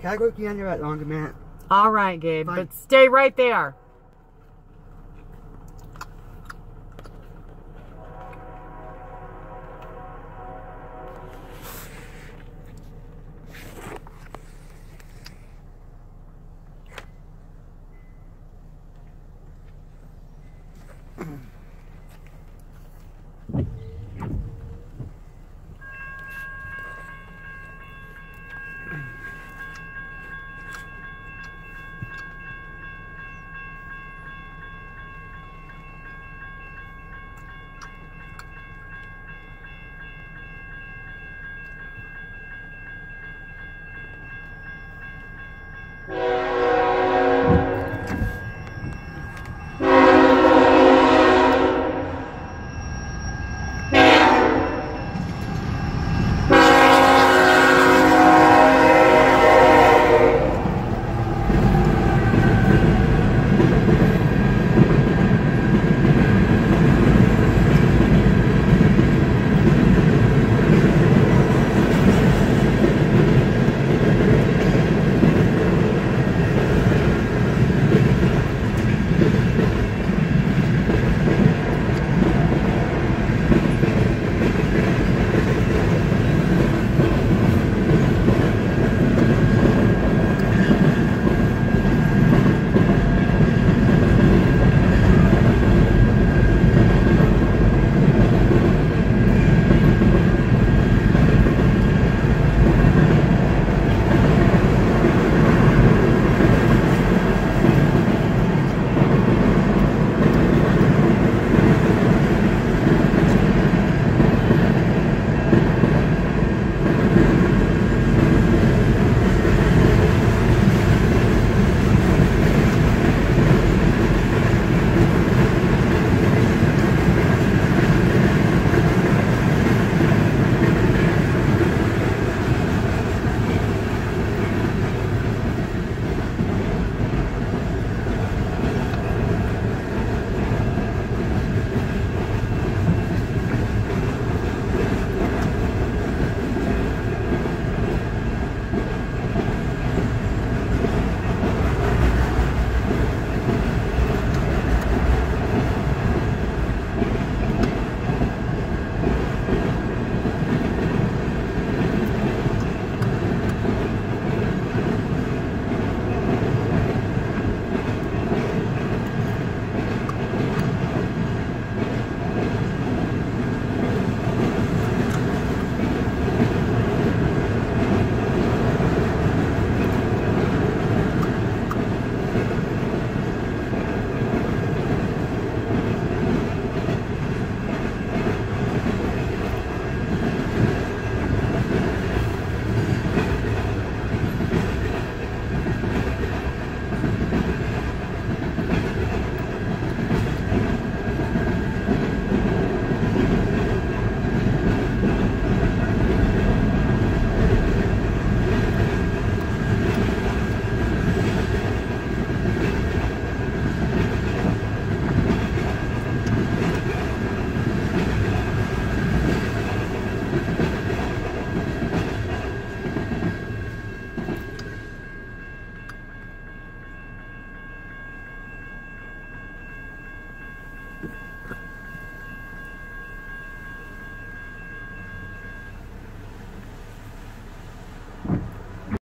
Can I go get under that man? All right, Gabe, Fine. but stay right there.